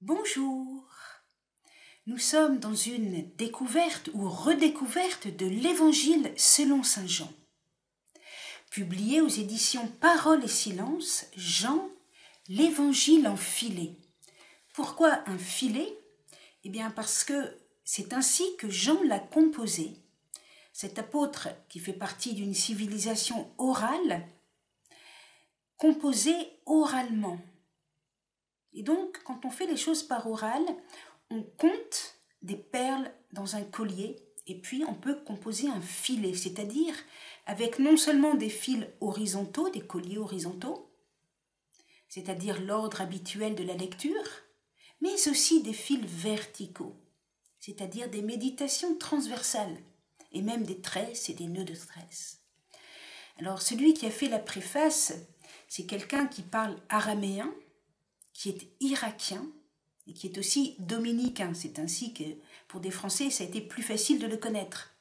Bonjour. Nous sommes dans une découverte ou redécouverte de l'Évangile selon Saint Jean. Publié aux éditions Parole et Silence, Jean, l'Évangile en filet. Pourquoi un filet? Eh bien parce que c'est ainsi que Jean l'a composé. Cet apôtre qui fait partie d'une civilisation orale, composé oralement. Et donc, quand on fait les choses par oral, on compte des perles dans un collier et puis on peut composer un filet, c'est-à-dire avec non seulement des fils horizontaux, des colliers horizontaux, c'est-à-dire l'ordre habituel de la lecture, mais aussi des fils verticaux, c'est-à-dire des méditations transversales, et même des tresses et des nœuds de stress. Alors celui qui a fait la préface, c'est quelqu'un qui parle araméen, qui est irakien et qui est aussi dominicain. C'est ainsi que pour des Français, ça a été plus facile de le connaître.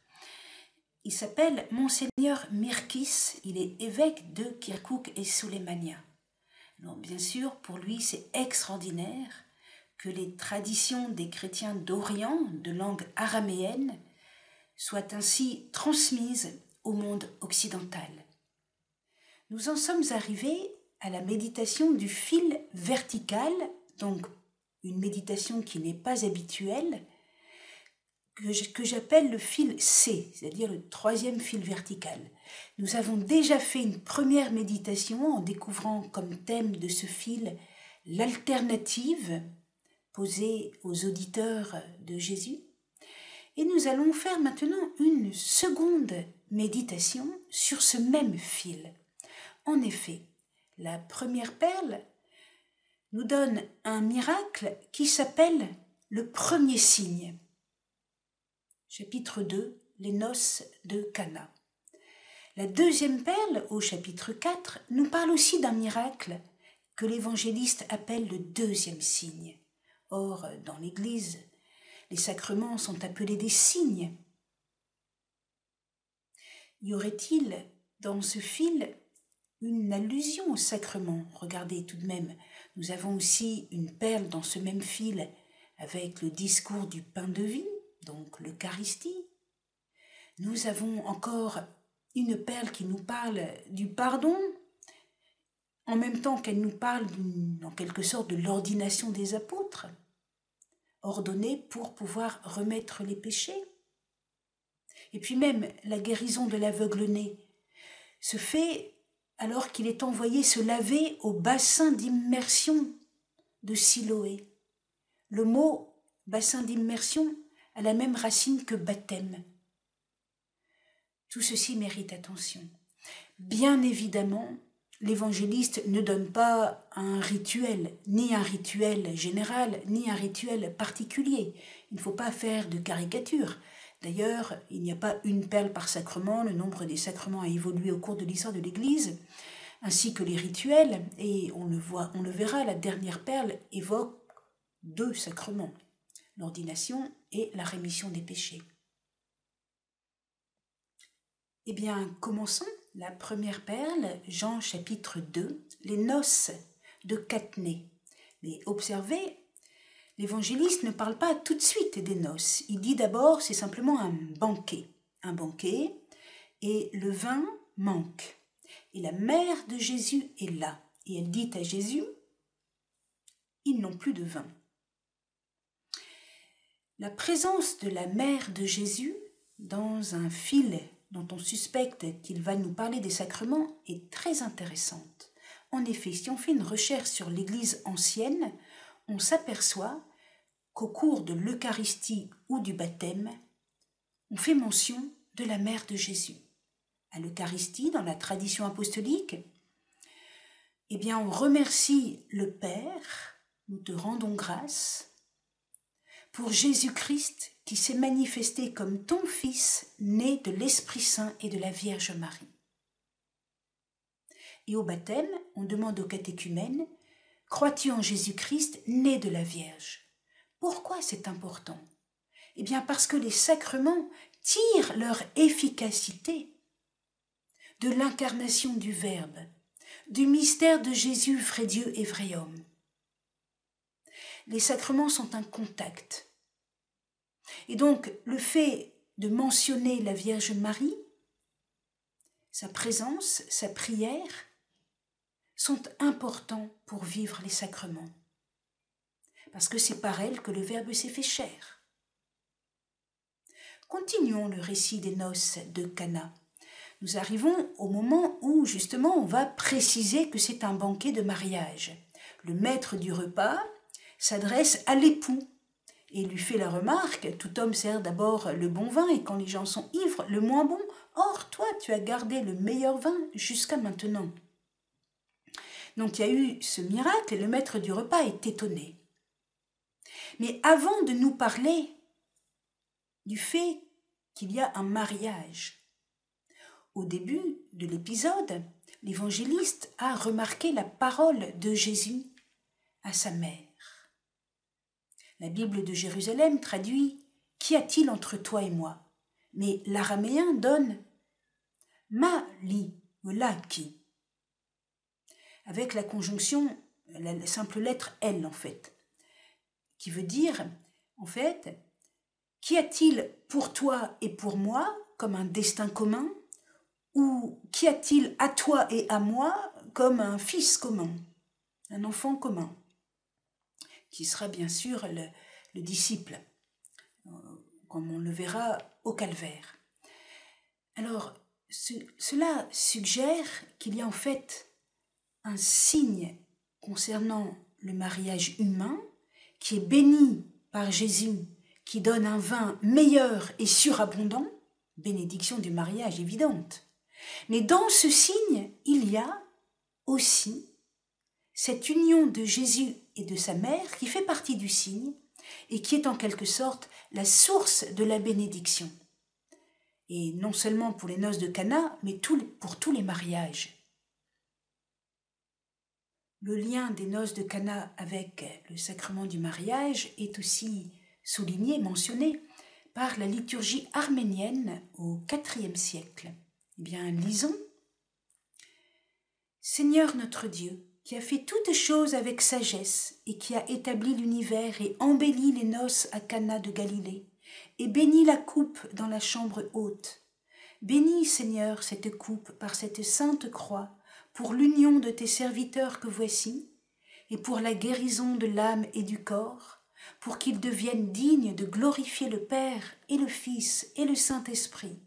Il s'appelle Monseigneur Mirkis, il est évêque de Kirkouk et Souleymania. Donc bien sûr, pour lui, c'est extraordinaire que les traditions des chrétiens d'Orient, de langue araméenne, soient ainsi transmises au monde occidental. Nous en sommes arrivés à la méditation du fil vertical, donc une méditation qui n'est pas habituelle, que j'appelle le fil C, c'est-à-dire le troisième fil vertical. Nous avons déjà fait une première méditation en découvrant comme thème de ce fil l'alternative posée aux auditeurs de Jésus. Et nous allons faire maintenant une seconde méditation sur ce même fil. En effet, la première perle nous donne un miracle qui s'appelle le premier signe. Chapitre 2, les noces de Cana. La deuxième perle, au chapitre 4, nous parle aussi d'un miracle que l'évangéliste appelle le deuxième signe. Or, dans l'Église, les sacrements sont appelés des signes. Y aurait-il dans ce fil une allusion au sacrement. Regardez tout de même, nous avons aussi une perle dans ce même fil avec le discours du pain de vie, donc l'Eucharistie. Nous avons encore une perle qui nous parle du pardon, en même temps qu'elle nous parle en quelque sorte de l'ordination des apôtres, ordonnée pour pouvoir remettre les péchés. Et puis même la guérison de l'aveugle-né se fait alors qu'il est envoyé se laver au bassin d'immersion de Siloé. Le mot bassin d'immersion a la même racine que baptême. Tout ceci mérite attention. Bien évidemment, l'évangéliste ne donne pas un rituel, ni un rituel général, ni un rituel particulier. Il ne faut pas faire de caricature. D'ailleurs, il n'y a pas une perle par sacrement, le nombre des sacrements a évolué au cours de l'histoire de l'Église, ainsi que les rituels, et on le voit, on le verra, la dernière perle évoque deux sacrements, l'ordination et la rémission des péchés. Eh bien, commençons. La première perle, Jean chapitre 2, les noces de Catnée. Mais observez, L'évangéliste ne parle pas tout de suite des noces. Il dit d'abord c'est simplement un banquet. Un banquet et le vin manque. Et la mère de Jésus est là. Et elle dit à Jésus, ils n'ont plus de vin. La présence de la mère de Jésus dans un fil dont on suspecte qu'il va nous parler des sacrements est très intéressante. En effet, si on fait une recherche sur l'Église ancienne, on s'aperçoit qu'au cours de l'Eucharistie ou du baptême, on fait mention de la mère de Jésus. À l'Eucharistie, dans la tradition apostolique, eh bien, on remercie le Père, nous te rendons grâce, pour Jésus-Christ qui s'est manifesté comme ton Fils, né de l'Esprit Saint et de la Vierge Marie. Et au baptême, on demande au catéchumène, crois-tu en Jésus-Christ, né de la Vierge? Pourquoi c'est important? Eh bien parce que les sacrements tirent leur efficacité de l'incarnation du Verbe, du mystère de Jésus, vrai Dieu et vrai homme. Les sacrements sont un contact. Et donc, le fait de mentionner la Vierge Marie, sa présence, sa prière, sont importants pour vivre les sacrements. Parce que c'est par elle que le Verbe s'est fait chair. Continuons le récit des noces de Cana. Nous arrivons au moment où justement on va préciser que c'est un banquet de mariage. Le maître du repas s'adresse à l'époux et lui fait la remarque Tout homme sert d'abord le bon vin, et quand les gens sont ivres, le moins bon. Or, toi, tu as gardé le meilleur vin jusqu'à maintenant. Donc il y a eu ce miracle, et le maître du repas est étonné. Mais avant de nous parler du fait qu'il y a un mariage, au début de l'épisode, l'évangéliste a remarqué la parole de Jésus à sa mère. La Bible de Jérusalem traduit Qu'y a-t-il entre toi et moi? Mais l'araméen donne Ma li ou la qui avec la conjonction, la simple lettre L en fait, qui veut dire en fait Qu'y a-t-il pour toi et pour moi comme un destin commun ou qu'y a-t-il à toi et à moi comme un fils commun, un enfant commun qui sera bien sûr le, disciple, euh, comme on le verra au calvaire. Alors, cela suggère qu'il y a en fait un signe concernant le mariage humain qui est béni par Jésus, qui donne un vin meilleur et surabondant, bénédiction du mariage évidente. Mais dans ce signe, il y a aussi cette union de Jésus et de sa mère qui fait partie du signe et qui est en quelque sorte la source de la bénédiction. Et non seulement pour les noces de Cana, mais pour tous les mariages. Le lien des noces de Cana avec le sacrement du mariage est aussi souligné, mentionné par la liturgie arménienne au IVe siècle. Eh bien, lisons. Seigneur notre Dieu, qui a fait toutes choses avec sagesse, et qui a établi l'univers et embelli les noces à Cana de Galilée, et béni la coupe dans la chambre haute. Bénis, Seigneur, cette coupe par cette sainte croix, pour l'union de tes serviteurs que voici, et pour la guérison de l'âme et du corps, pour qu'ils deviennent dignes de glorifier le Père et le Fils et le Saint-Esprit,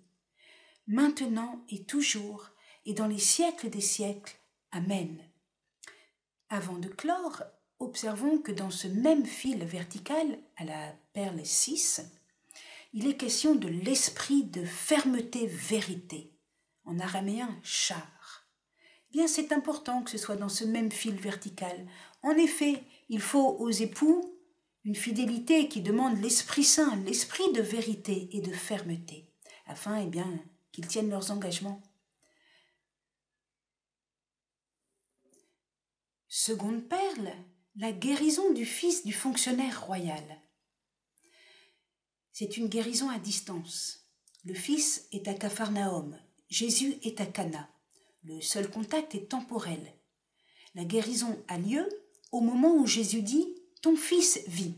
maintenant et toujours, et dans les siècles des siècles. Amen. Avant de clore, observons que dans ce même fil vertical, à la perle 6, il est question de l'esprit de fermeté-vérité, en araméen char. Eh c'est important que ce soit dans ce même fil vertical. En effet, il faut aux époux une fidélité qui demande l'Esprit Saint, l'esprit de vérité et de fermeté, afin, eh bien, qu'ils tiennent leurs engagements. Seconde perle, la guérison du fils du fonctionnaire royal. C'est une guérison à distance. Le fils est à Capharnaüm, Jésus est à Cana. Le seul contact est temporel. La guérison a lieu au moment où Jésus dit Ton fils vit.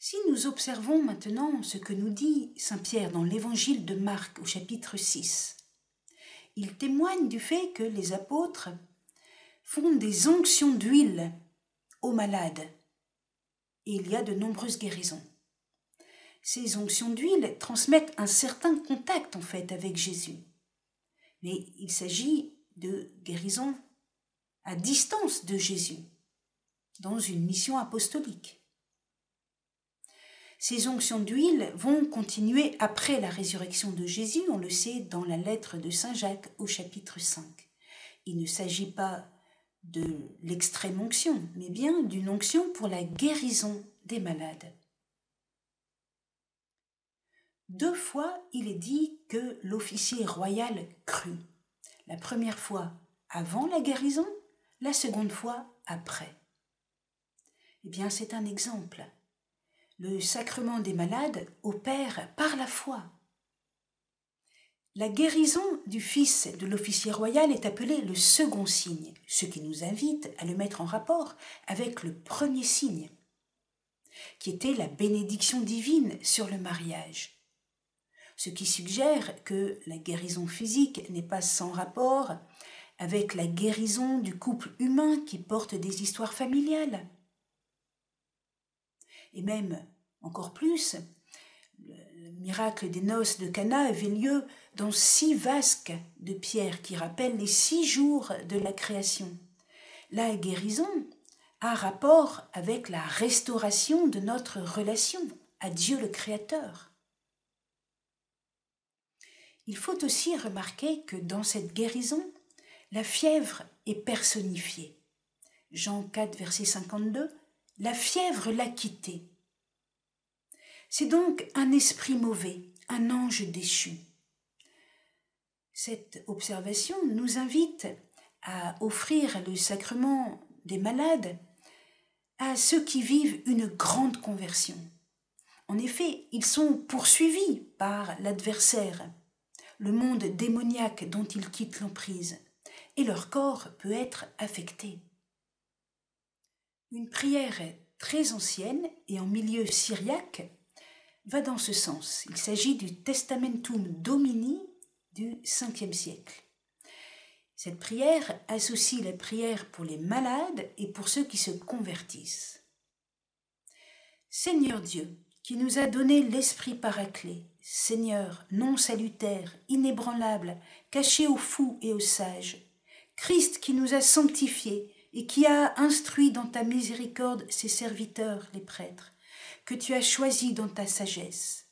Si nous observons maintenant ce que nous dit Saint Pierre dans l'évangile de Marc au chapitre 6, il témoigne du fait que les apôtres font des onctions d'huile aux malades. Et il y a de nombreuses guérisons. Ces onctions d'huile transmettent un certain contact en fait avec Jésus. Mais il s'agit de guérisons à distance de Jésus, dans une mission apostolique. Ces onctions d'huile vont continuer après la résurrection de Jésus, on le sait dans la lettre de Saint Jacques au chapitre 5. Il ne s'agit pas de l'extrême onction, mais bien d'une onction pour la guérison des malades. Deux fois, il est dit que l'officier royal crut. La première fois avant la guérison, la seconde fois après. Eh bien, c'est un exemple. Le sacrement des malades opère par la foi. La guérison du fils de l'officier royal est appelée le second signe, ce qui nous invite à le mettre en rapport avec le premier signe, qui était la bénédiction divine sur le mariage. Ce qui suggère que la guérison physique n'est pas sans rapport avec la guérison du couple humain qui porte des histoires familiales. Et même encore plus, le miracle des noces de Cana avait lieu dans six vasques de pierre qui rappellent les six jours de la création. La guérison a rapport avec la restauration de notre relation à Dieu le Créateur. Il faut aussi remarquer que dans cette guérison, la fièvre est personnifiée. Jean 4, verset 52, la fièvre l'a quitté. C'est donc un esprit mauvais, un ange déchu. Cette observation nous invite à offrir le sacrement des malades à ceux qui vivent une grande conversion. En effet, ils sont poursuivis par l'adversaire, le monde démoniaque dont ils quittent l'emprise et leur corps peut être affecté. Une prière très ancienne et en milieu syriaque va dans ce sens. Il s'agit du Testamentum Domini du 5e siècle. Cette prière associe la prière pour les malades et pour ceux qui se convertissent. Seigneur Dieu, qui nous a donné l'Esprit paraclé, Seigneur non salutaire, inébranlable, caché aux fous et aux sages, Christ qui nous a sanctifiés et qui a instruit dans ta miséricorde ses serviteurs, les prêtres, que tu as choisis dans ta sagesse.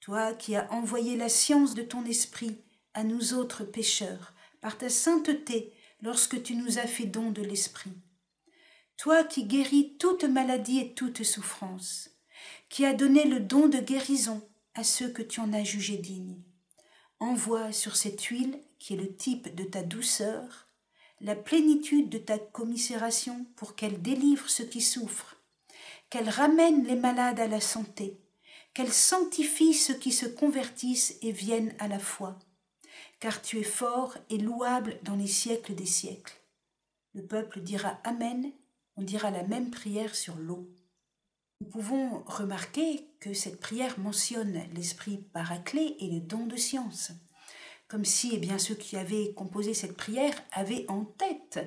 Toi qui as envoyé la science de ton esprit à nous autres pécheurs, par ta sainteté, lorsque tu nous as fait don de l'esprit. Toi qui guéris toute maladie et toute souffrance, qui as donné le don de guérison à ceux que tu en as jugés dignes. Envoie sur cette huile, qui est le type de ta douceur, la plénitude de ta commisération pour qu'elle délivre ceux qui souffrent, qu'elle ramène les malades à la santé, qu'elle sanctifie ceux qui se convertissent et viennent à la foi, car tu es fort et louable dans les siècles des siècles. Le peuple dira Amen, on dira la même prière sur l'eau. Nous pouvons remarquer que cette prière mentionne l'esprit paraclé et le don de science comme si eh bien, ceux qui avaient composé cette prière avaient en tête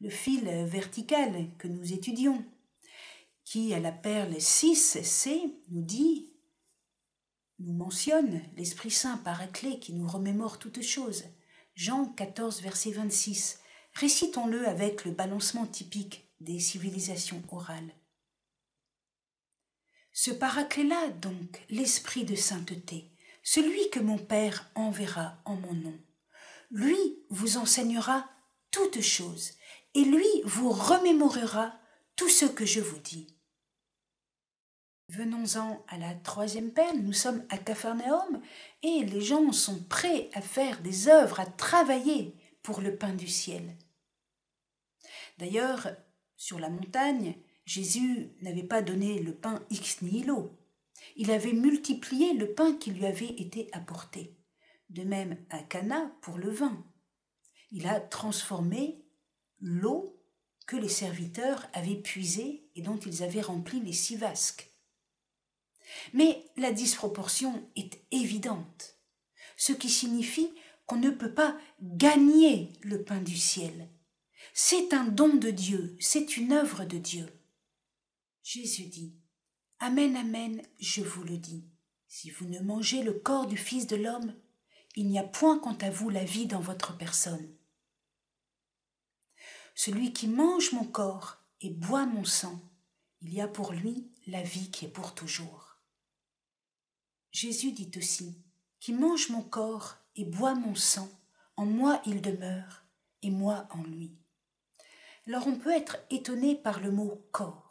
le fil vertical que nous étudions, qui à la perle 6c nous dit, nous mentionne l'Esprit Saint paraclé qui nous remémore toutes choses. Jean 14, verset 26. Récitons-le avec le balancement typique des civilisations orales. Ce paraclet-là, donc, l'Esprit de sainteté, celui que mon Père enverra en mon nom. Lui vous enseignera toutes choses, et lui vous remémorera tout ce que je vous dis. Venons-en à la troisième peine. Nous sommes à Capharnaüm et les gens sont prêts à faire des œuvres, à travailler pour le pain du ciel. D'ailleurs, sur la montagne, Jésus n'avait pas donné le pain ex nihilo il avait multiplié le pain qui lui avait été apporté. De même à Cana pour le vin. Il a transformé l'eau que les serviteurs avaient puisée et dont ils avaient rempli les six vasques. Mais la disproportion est évidente, ce qui signifie qu'on ne peut pas gagner le pain du ciel. C'est un don de Dieu, c'est une œuvre de Dieu. Jésus dit, Amen, Amen, je vous le dis. Si vous ne mangez le corps du Fils de l'homme, il n'y a point quant à vous la vie dans votre personne. Celui qui mange mon corps et boit mon sang, il y a pour lui la vie qui est pour toujours. Jésus dit aussi, Qui mange mon corps et boit mon sang, en moi il demeure, et moi en lui. Alors on peut être étonné par le mot corps.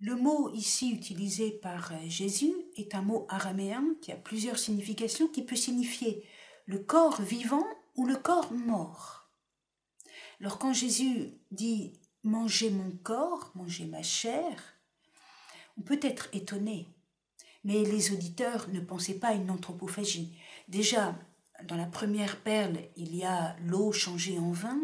Le mot ici utilisé par euh, Jésus est un mot araméen qui a plusieurs significations, qui peut signifier le corps vivant ou le corps mort. Alors quand Jésus dit mangez mon corps, mangez ma chair, on peut être étonné, mais les auditeurs ne pensaient pas à une anthropophagie. Déjà, dans la première perle, il y a l'eau changée en vin,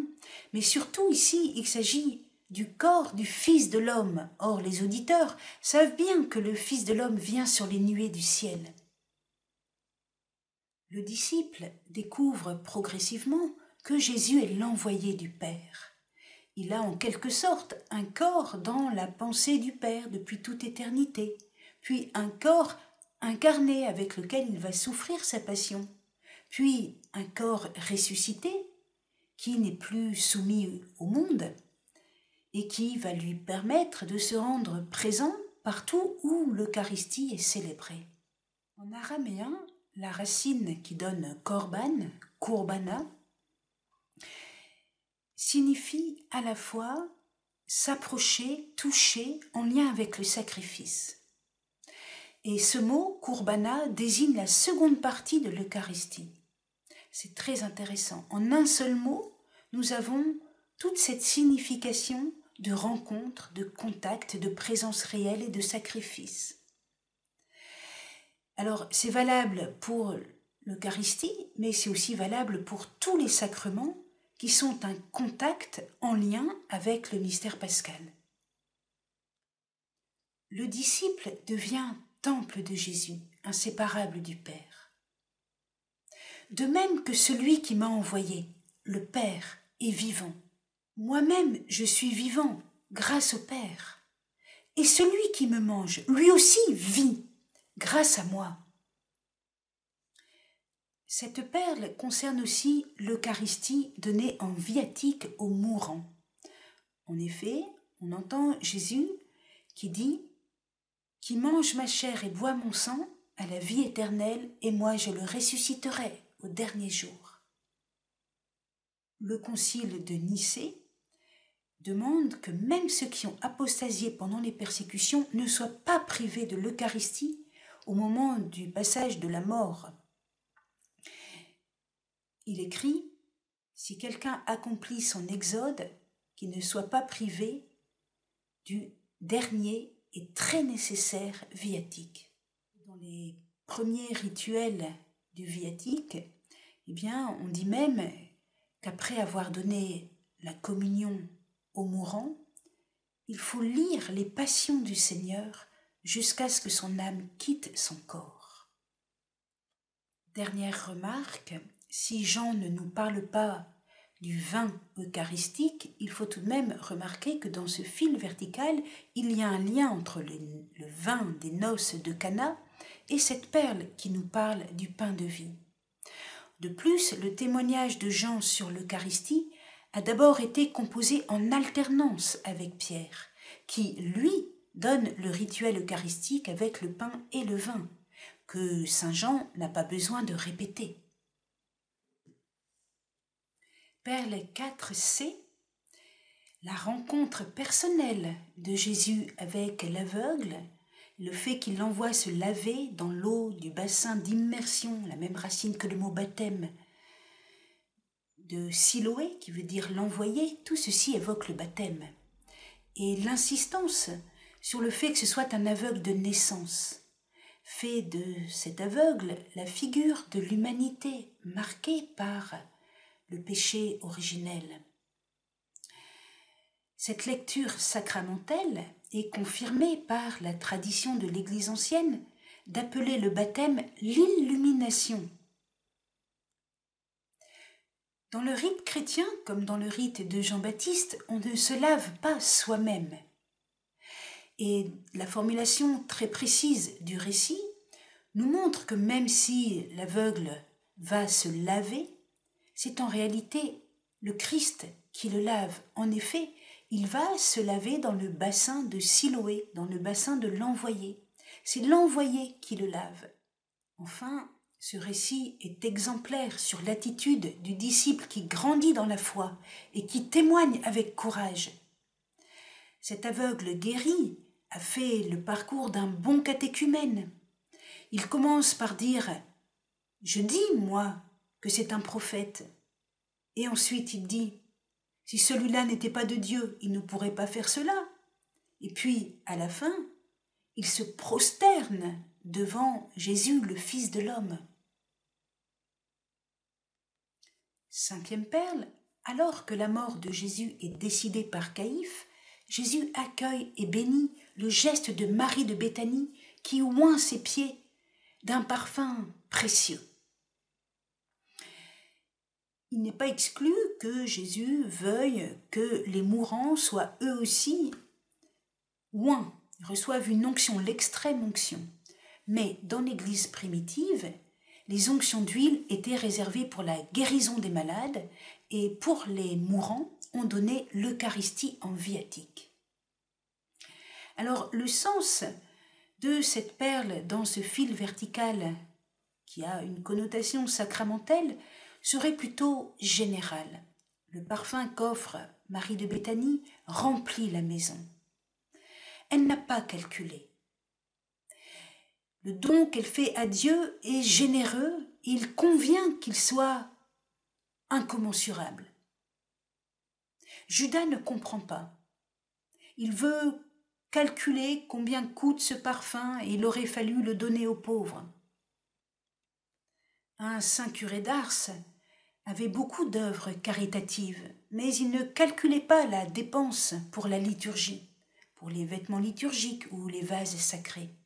mais surtout ici, il s'agit du corps du Fils de l'homme. Or, les auditeurs savent bien que le Fils de l'homme vient sur les nuées du ciel. Le disciple découvre progressivement que Jésus est l'envoyé du Père. Il a en quelque sorte un corps dans la pensée du Père depuis toute éternité, puis un corps incarné avec lequel il va souffrir sa passion, puis un corps ressuscité qui n'est plus soumis au monde et qui va lui permettre de se rendre présent partout où l'Eucharistie est célébrée. En araméen, la racine qui donne korban, kurbana, signifie à la fois s'approcher, toucher en lien avec le sacrifice. Et ce mot, kurbana, désigne la seconde partie de l'Eucharistie. C'est très intéressant. En un seul mot, nous avons toute cette signification de rencontre, de contact, de présence réelle et de sacrifice. Alors, c'est valable pour l'Eucharistie, mais c'est aussi valable pour tous les sacrements qui sont un contact en lien avec le mystère pascal. Le disciple devient temple de Jésus, inséparable du Père. De même que celui qui m'a envoyé, le Père, est vivant. Moi-même, je suis vivant grâce au Père. Et celui qui me mange, lui aussi vit grâce à moi. Cette perle concerne aussi l'Eucharistie donnée en viatique aux mourants. En effet, on entend Jésus qui dit Qui mange ma chair et boit mon sang a la vie éternelle, et moi je le ressusciterai au dernier jour. Le concile de Nicée demande que même ceux qui ont apostasié pendant les persécutions ne soient pas privés de l'Eucharistie au moment du passage de la mort il écrit Si quelqu'un accomplit son exode, qu'il ne soit pas privé du dernier et très nécessaire viatique. Dans les premiers rituels du viatique, eh bien, on dit même qu'après avoir donné la communion aux mourants, il faut lire les passions du Seigneur jusqu'à ce que son âme quitte son corps. Dernière remarque, si Jean ne nous parle pas du vin eucharistique, il faut tout de même remarquer que dans ce fil vertical, il y a un lien entre le, vin des noces de Cana et cette perle qui nous parle du pain de vie. De plus, le témoignage de Jean sur l'Eucharistie a d'abord été composé en alternance avec Pierre, qui, lui, donne le rituel eucharistique avec le pain et le vin, que Saint Jean n'a pas besoin de répéter. Perle 4c, la rencontre personnelle de Jésus avec l'aveugle, le fait qu'il l'envoie se laver dans l'eau du bassin d'immersion, la même racine que le mot baptême, de Siloé, qui veut dire l'envoyer, tout ceci évoque le baptême. Et l'insistance sur le fait que ce soit un aveugle de naissance fait de cet aveugle la figure de l'humanité marquée par le péché originel. Cette lecture sacramentelle est confirmée par la tradition de l'Église ancienne d'appeler le baptême l'illumination. Dans le rite chrétien, comme dans le rite de Jean-Baptiste, on ne se lave pas soi-même. Et la formulation très précise du récit nous montre que même si l'aveugle va se laver, c'est en réalité le Christ qui le lave. En effet, il va se laver dans le bassin de Siloé, dans le bassin de l'envoyé. C'est l'envoyé qui le lave. Enfin, ce récit est exemplaire sur l'attitude du disciple qui grandit dans la foi et qui témoigne avec courage. Cet aveugle guéri a fait le parcours d'un bon catéchumène. Il commence par dire Je dis, moi, que c'est un prophète. Et ensuite il dit, si celui-là n'était pas de Dieu, il ne pourrait pas faire cela. Et puis, à la fin, il se prosterne devant Jésus, le Fils de l'homme. Cinquième perle, alors que la mort de Jésus est décidée par Caïphe, Jésus accueille et bénit le geste de Marie de Béthanie qui oint ses pieds d'un parfum précieux. Il n'est pas exclu que Jésus veuille que les mourants soient eux aussi oints, reçoivent une onction, l'extrême onction. Mais dans l'Église primitive, les onctions d'huile étaient réservées pour la guérison des malades et pour les mourants, on donnait l'Eucharistie en viatique. Alors le sens de cette perle dans ce fil vertical qui a une connotation sacramentelle serait plutôt général. Le parfum qu'offre Marie de Béthanie remplit la maison. Elle n'a pas calculé. Le don qu'elle fait à Dieu est généreux, il convient qu'il soit incommensurable. Judas ne comprend pas. Il veut calculer combien coûte ce parfum et il aurait fallu le donner aux pauvres. Un saint curé d'Ars avait beaucoup d'œuvres caritatives, mais il ne calculait pas la dépense pour la liturgie, pour les vêtements liturgiques ou les vases sacrés.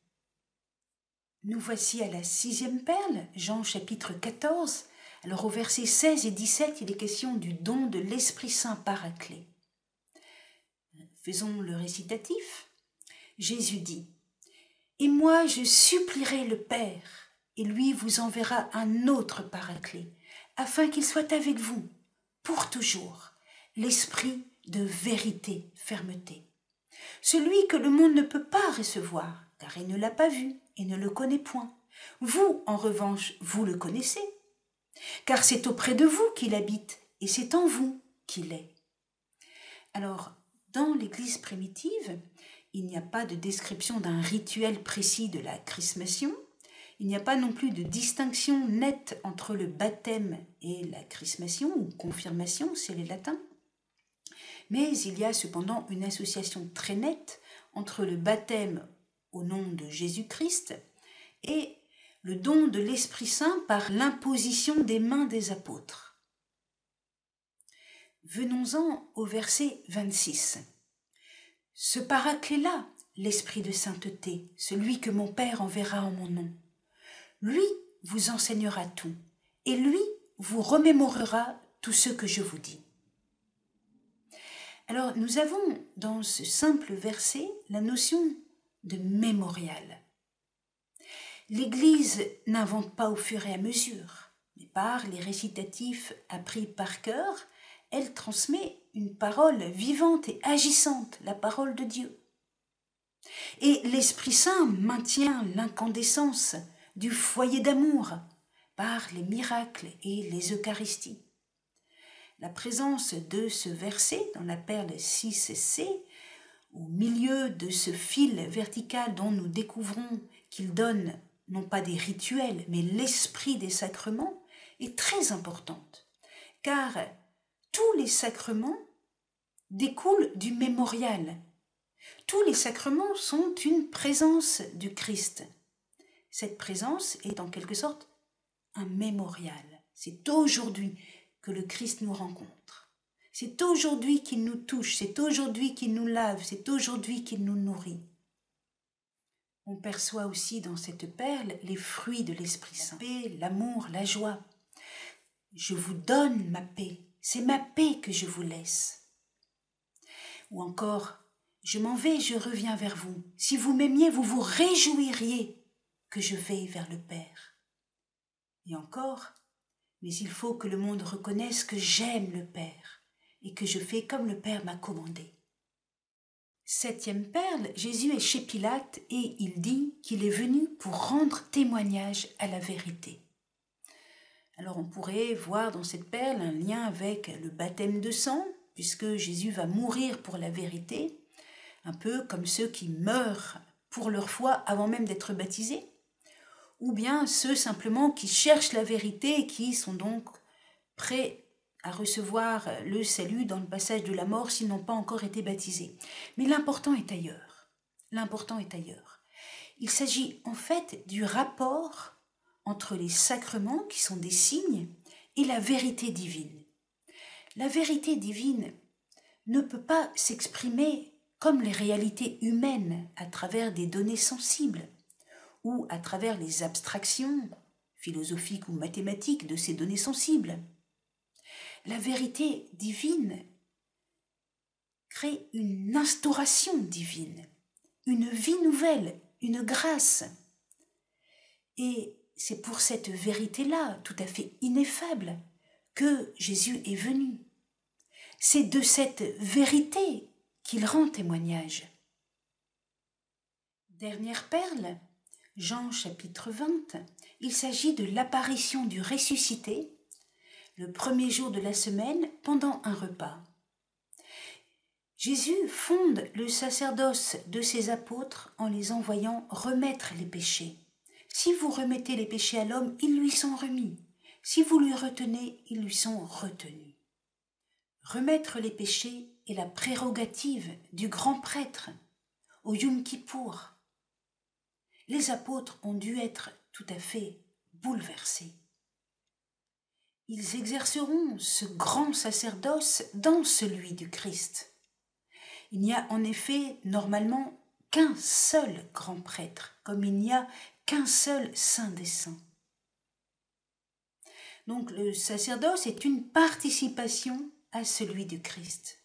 Nous voici à la sixième perle, Jean chapitre 14. Alors au verset 16 et 17, il est question du don de l'Esprit Saint paraclet. Faisons le récitatif. Jésus dit, Et moi je supplierai le Père, et lui vous enverra un autre paraclet, afin qu'il soit avec vous, pour toujours, l'Esprit de vérité, fermeté. Celui que le monde ne peut pas recevoir, car il ne l'a pas vu et ne le connaît point. Vous, en revanche, vous le connaissez, car c'est auprès de vous qu'il habite, et c'est en vous qu'il est. Alors, dans l'Église primitive, il n'y a pas de description d'un rituel précis de la chrismation, il n'y a pas non plus de distinction nette entre le baptême et la chrismation, ou confirmation, c'est les latins. Mais il y a cependant une association très nette entre le baptême au nom de Jésus-Christ et le don de l'Esprit Saint par l'imposition des mains des apôtres. Venons-en au verset 26. Ce paraclet-là, l'Esprit de sainteté, celui que mon Père enverra en mon nom, lui vous enseignera tout, et lui vous remémorera tout ce que je vous dis. Alors nous avons dans ce simple verset la notion de mémorial. L'Église n'invente pas au fur et à mesure, mais par les récitatifs appris par cœur, elle transmet une parole vivante et agissante, la parole de Dieu. Et l'Esprit Saint maintient l'incandescence du foyer d'amour par les miracles et les Eucharisties. La présence de ce verset dans la perle 6c au milieu de ce fil vertical dont nous découvrons qu'il donne non pas des rituels, mais l'esprit des sacrements, est très importante, car tous les sacrements découlent du mémorial. Tous les sacrements sont une présence du Christ. Cette présence est en quelque sorte un mémorial. C'est aujourd'hui que le Christ nous rencontre. C'est aujourd'hui qu'il nous touche, c'est aujourd'hui qu'il nous lave, c'est aujourd'hui qu'il nous nourrit. On perçoit aussi dans cette perle les fruits de l'Esprit Saint, l'amour, la joie. Je vous donne ma paix, c'est ma paix que je vous laisse. Ou encore, je m'en vais, je reviens vers vous. Si vous m'aimiez, vous vous réjouiriez que je veille vers le Père. Et encore, mais il faut que le monde reconnaisse que j'aime le Père et que je fais comme le Père m'a commandé. Septième perle, Jésus est chez Pilate et il dit qu'il est venu pour rendre témoignage à la vérité. Alors on pourrait voir dans cette perle un lien avec le baptême de sang, puisque Jésus va mourir pour la vérité, un peu comme ceux qui meurent pour leur foi avant même d'être baptisés, ou bien ceux simplement qui cherchent la vérité et qui sont donc prêts à recevoir le salut dans le passage de la mort s'ils n'ont pas encore été baptisés. Mais l'important est ailleurs. L'important est ailleurs. Il s'agit en fait du rapport entre les sacrements qui sont des signes et la vérité divine. La vérité divine ne peut pas s'exprimer comme les réalités humaines à travers des données sensibles ou à travers les abstractions philosophiques ou mathématiques de ces données sensibles. La vérité divine crée une instauration divine, une vie nouvelle, une grâce. Et c'est pour cette vérité-là, tout à fait ineffable, que Jésus est venu. C'est de cette vérité qu'il rend témoignage. Dernière perle, Jean chapitre 20, il s'agit de l'apparition du ressuscité le premier jour de la semaine pendant un repas. Jésus fonde le sacerdoce de ses apôtres en les envoyant remettre les péchés. Si vous remettez les péchés à l'homme, ils lui sont remis. Si vous lui retenez, ils lui sont retenus. Remettre les péchés est la prérogative du grand prêtre au Yom Kippour. Les apôtres ont dû être tout à fait bouleversés. Ils exerceront ce grand sacerdoce dans celui du Christ. Il n'y a en effet normalement qu'un seul grand prêtre, comme il n'y a qu'un seul saint des saints. Donc le sacerdoce est une participation à celui du Christ.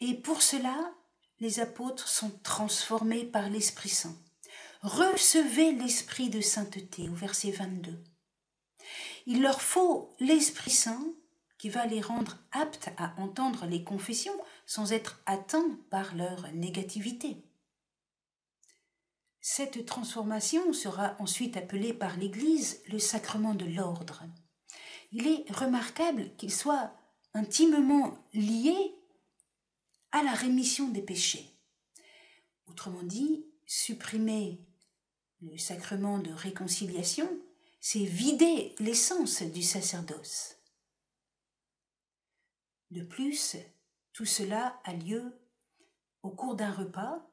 Et pour cela, les apôtres sont transformés par l'Esprit Saint. Recevez l'Esprit de sainteté au verset 22. Il leur faut l'Esprit Saint qui va les rendre aptes à entendre les confessions sans être atteints par leur négativité. Cette transformation sera ensuite appelée par l'Église le sacrement de l'ordre. Il est remarquable qu'il soit intimement lié à la rémission des péchés. Autrement dit, supprimer le sacrement de réconciliation, c'est vider l'essence du sacerdoce. De plus, tout cela a lieu au cours d'un repas,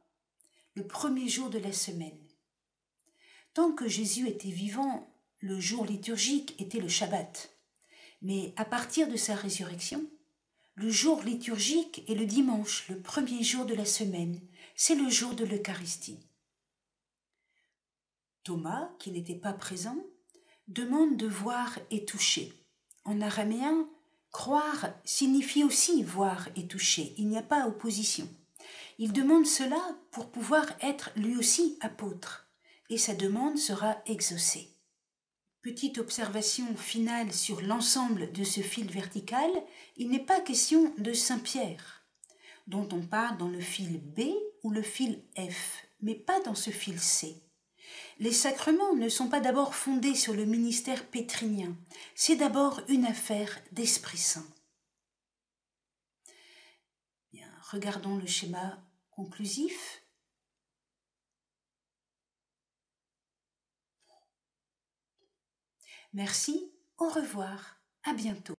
le premier jour de la semaine. Tant que Jésus était vivant, le jour liturgique était le Shabbat. Mais à partir de sa résurrection, le jour liturgique est le dimanche, le premier jour de la semaine. C'est le jour de l'Eucharistie. Thomas, qui n'était pas présent, demande de voir et toucher. En araméen, croire signifie aussi voir et toucher. Il n'y a pas opposition. Il demande cela pour pouvoir être lui aussi apôtre, et sa demande sera exaucée. Petite observation finale sur l'ensemble de ce fil vertical, il n'est pas question de Saint-Pierre, dont on parle dans le fil B ou le fil F, mais pas dans ce fil C. Les sacrements ne sont pas d'abord fondés sur le ministère pétrinien, c'est d'abord une affaire d'Esprit Saint. Regardons le schéma conclusif. Merci, au revoir, à bientôt.